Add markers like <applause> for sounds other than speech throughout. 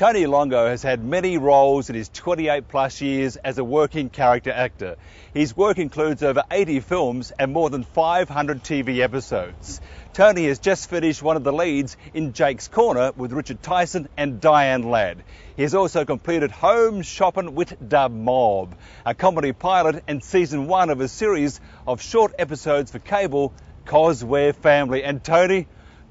Tony Longo has had many roles in his 28 plus years as a working character actor. His work includes over 80 films and more than 500 TV episodes. Tony has just finished one of the leads in Jake's Corner with Richard Tyson and Diane Ladd. He has also completed Home Shopping with the Mob, a comedy pilot and season one of a series of short episodes for cable, Cause We're Family. And Tony,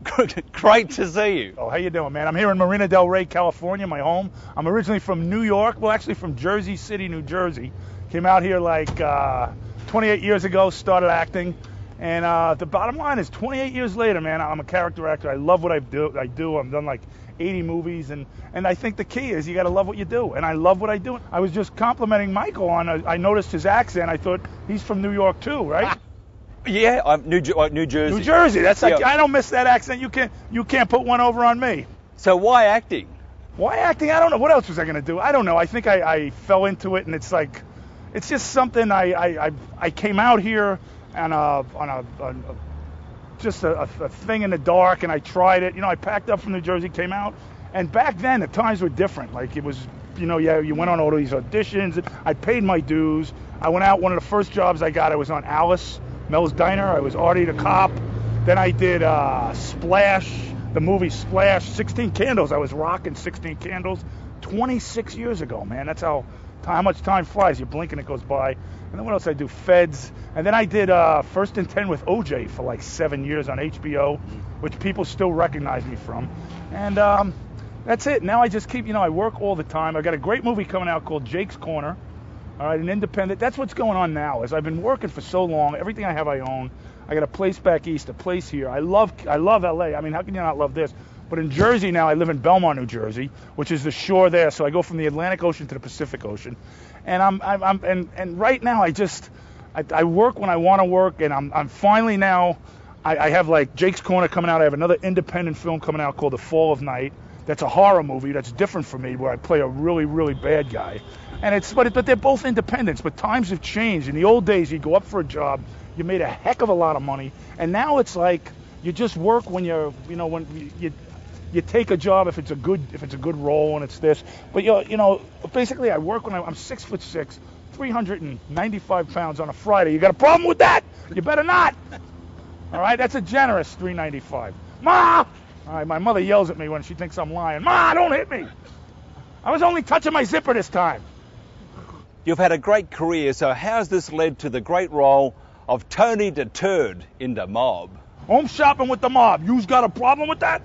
<laughs> Great to see you. Oh, how you doing, man? I'm here in Marina Del Rey, California, my home. I'm originally from New York, well, actually from Jersey City, New Jersey. Came out here like uh, 28 years ago, started acting, and uh, the bottom line is 28 years later, man, I'm a character actor. I love what I do. I do. I've done like 80 movies, and and I think the key is you got to love what you do, and I love what I do. I was just complimenting Michael on. A, I noticed his accent. I thought he's from New York too, right? <laughs> Yeah, I'm New, New Jersey. New Jersey. That's like yeah. I don't miss that accent. You can't you can't put one over on me. So why acting? Why acting? I don't know. What else was I gonna do? I don't know. I think I, I fell into it, and it's like, it's just something I I, I, I came out here on a on a, a, a just a, a thing in the dark, and I tried it. You know, I packed up from New Jersey, came out, and back then the times were different. Like it was, you know, yeah, you went on all these auditions. I paid my dues. I went out. One of the first jobs I got, I was on Alice Mel's Diner. I was Artie the Cop. Then I did uh, Splash, the movie Splash, 16 Candles. I was rocking 16 Candles 26 years ago, man. That's how how much time flies. You blink and it goes by. And then what else I do? Feds. And then I did uh, First and Ten with OJ for like seven years on HBO, which people still recognize me from. And um, that's it. Now I just keep, you know, I work all the time. I got a great movie coming out called Jake's Corner. All right, an independent. That's what's going on now. Is I've been working for so long. Everything I have, I own. I got a place back east, a place here. I love, I love LA. I mean, how can you not love this? But in Jersey now, I live in Belmar, New Jersey, which is the shore there. So I go from the Atlantic Ocean to the Pacific Ocean, and I'm, I'm, I'm and, and right now I just, I, I work when I want to work, and I'm, I'm finally now, I, I have like Jake's Corner coming out. I have another independent film coming out called The Fall of Night. That's a horror movie. That's different for me, where I play a really, really bad guy. And it's but, but they're both independents. But times have changed. In the old days, you go up for a job, you made a heck of a lot of money, and now it's like you just work when you're you know when you you take a job if it's a good if it's a good role and it's this. But you you know basically I work when I'm six foot six, 395 pounds on a Friday. You got a problem with that? You better not. All right, that's a generous 395. Ma! All right, my mother yells at me when she thinks I'm lying. Ma, don't hit me. I was only touching my zipper this time. You've had a great career, so how's this led to the great role of Tony Turd in the mob? Home shopping with the mob. You've got a problem with that?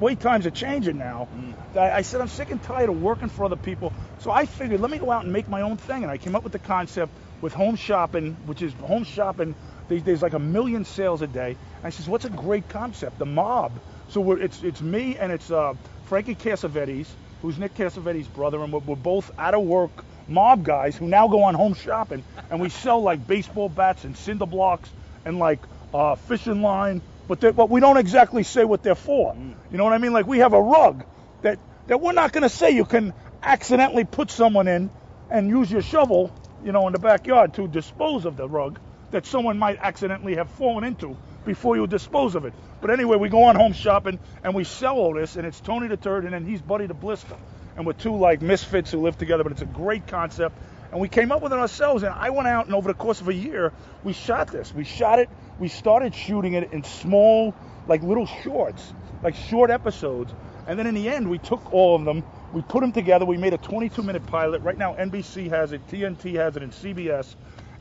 Wait times are changing now. Mm. I, I said I'm sick and tired of working for other people, so I figured let me go out and make my own thing. And I came up with the concept with home shopping, which is home shopping. There's like a million sales a day. And I says, what's a great concept? The mob. So it's it's me and it's uh, Frankie Cassavetes, who's Nick Cassavetes' brother, and we're, we're both out of work mob guys who now go on home shopping and we sell like baseball bats and cinder blocks and like uh, fishing line, but but we don't exactly say what they're for. Mm. You know what I mean? Like we have a rug that that we're not going to say you can accidentally put someone in and use your shovel, you know, in the backyard to dispose of the rug that someone might accidentally have fallen into before you dispose of it. But anyway, we go on home shopping and we sell all this, and it's Tony the Turd, and then he's Buddy the Blister and we're two like misfits who live together, but it's a great concept. And we came up with it ourselves, and I went out and over the course of a year, we shot this. We shot it. We started shooting it in small, like little shorts, like short episodes. And then in the end, we took all of them, we put them together. We made a 22-minute pilot. Right now, NBC has it, TNT has it, and CBS,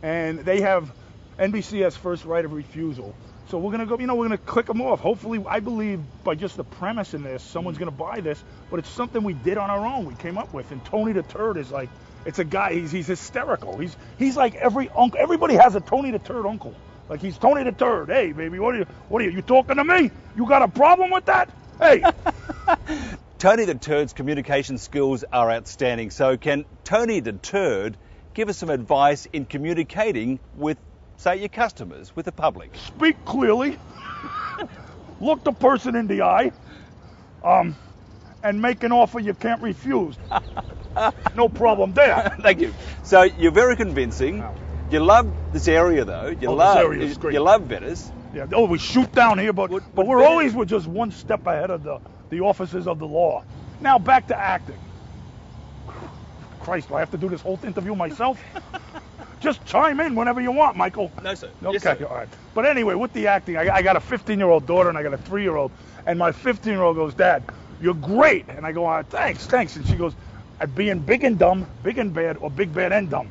and they have NBC has first right of refusal. So we're gonna go, you know, we're gonna click them off. Hopefully, I believe by just the premise in this, someone's gonna buy this. But it's something we did on our own. We came up with, and Tony the Turd is like, it's a guy. He's he's hysterical. He's he's like every uncle. Everybody has a Tony the Turd uncle. Like he's Tony the Turd. Hey, baby, what are you? What are you? You talking to me? You got a problem with that? Hey. <laughs> Tony the Turd's communication skills are outstanding. So can Tony the Turd give us some advice in communicating with say your customers, with the public? Speak clearly, look the person in the eye, um, and make an offer you can't refuse. no problem there. <laughs> Thank you. So you're very convincing. You love this area though. You oh, love you, you, love Venice. Yeah. Oh, we shoot down here, but but we're always we're just one step ahead of the the officers of the law. Now back to acting. Christ, do I have to do this whole interview myself? <laughs> Just chime in whenever you want, Michael. No, sir. Okay, Yes, sir. all right. But anyway, with the acting, I, I got a 15 year old daughter and I got a three year old. And my 15 year old goes, Dad, you're great. And I go, oh, thanks, thanks. And she goes, at being big and dumb, big and bad, or big, bad, and dumb.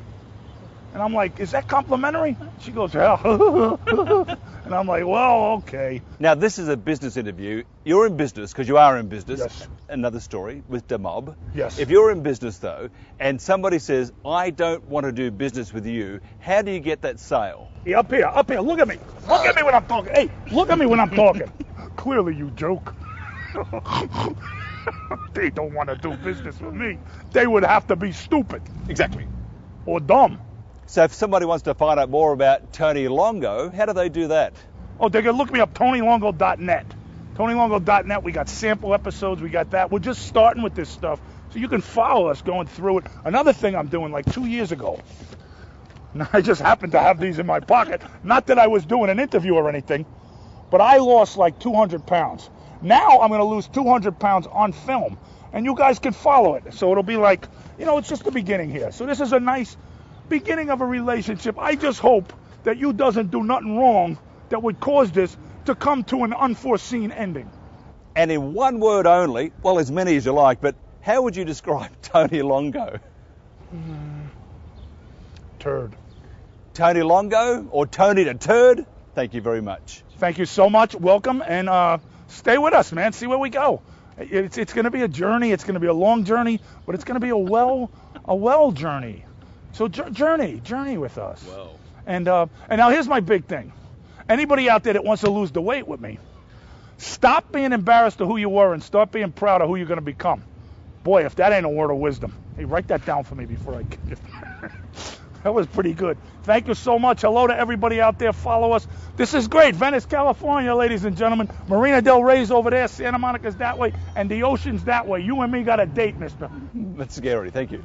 And I'm like, is that complimentary? She goes, yeah. <laughs> and I'm like, well, okay. Now, this is a business interview. You're in business because you are in business. Yes. Another story with Demob. Yes. If you're in business, though, and somebody says, I don't want to do business with you, how do you get that sale? Hey, up here, up here. Look at me. Look at me when I'm talking. Hey, look at me when I'm talking. <laughs> Clearly, you joke. <laughs> they don't want to do business with me. They would have to be stupid Exactly. or dumb. So, if somebody wants to find out more about Tony Longo, how do they do that? Oh, they can look me up, TonyLongo.net. TonyLongo.net. We got sample episodes. We got that. We're just starting with this stuff, so you can follow us going through it. Another thing I'm doing, like two years ago. <laughs> I just happened to have these in my pocket. Not that I was doing an interview or anything, but I lost like 200 pounds. Now I'm going to lose 200 pounds on film, and you guys can follow it. So it'll be like, you know, it's just the beginning here. So this is a nice beginning of a relationship. I just hope that you doesn't do nothing wrong that would cause this to come to an unforeseen ending. And in one word only, well, as many as you like, but how would you describe <laughs> Tony Longo? Turd. Tony Longo or Tony the Turd? Thank you very much. Thank you so much. Welcome and uh, stay with us, man. See where we go. It's, it's going to be a journey. It's going to be a long journey, but it's going to be a well a well journey. So jour- journey, journey with us. Well. And uh, and now here's my big thing. Anybody out there that wants to lose the weight with me, stop being embarrassed of who you were and start being proud of who you're going to become. Boy, if that ain't a word of wisdom, hey, write that down for me before I. get it. <laughs> that was pretty good. Thank you so much. Hello to everybody out there. Follow us. This is great. Venice, California, ladies and gentlemen. Marina Del Rey's over there. Santa Monica's that way, and the ocean's that way. You and me got a date, Mister. That's scary. Thank you.